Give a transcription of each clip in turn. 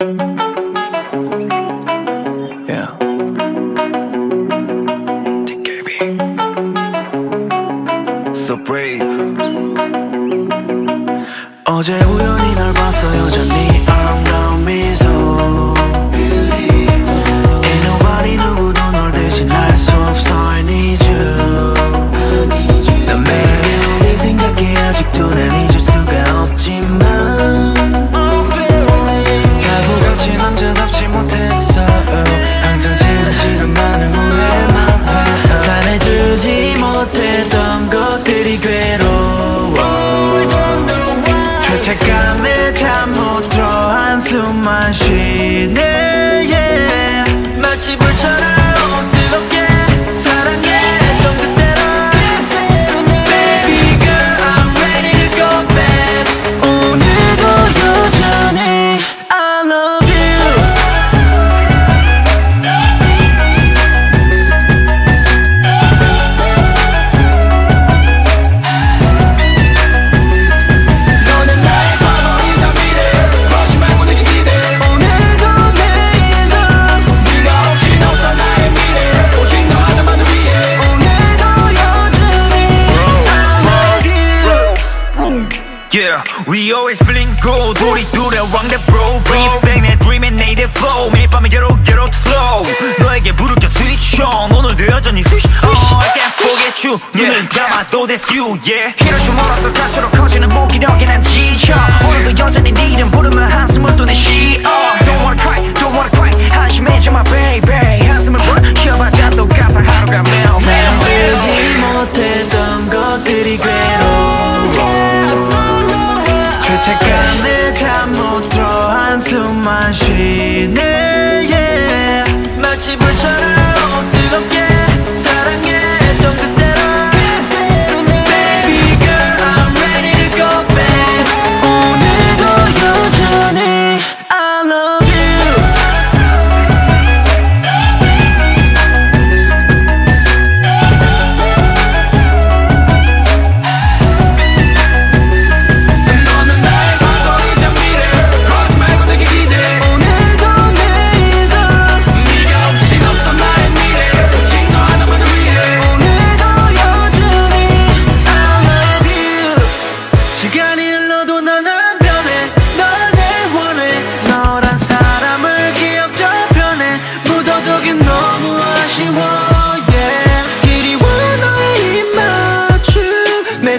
So brave. 어제 우연히 널 봤어 여전히 Yeah, we always feeling good 우리 둘의 왕대 bro Bring back 내 dream의 native flow 매일 밤에 get out, get out slow 너에게 부를게 switch on 오늘도 여전히 switch on I can't forget you 눈을 감아도 that's you yeah 이럴 줄 몰랐어 갈수록 커지는 무기력이 난 지쳐 오늘도 여전히 네 이름 부르면 한숨을 또내 쉬어 don't wanna to my shade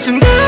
and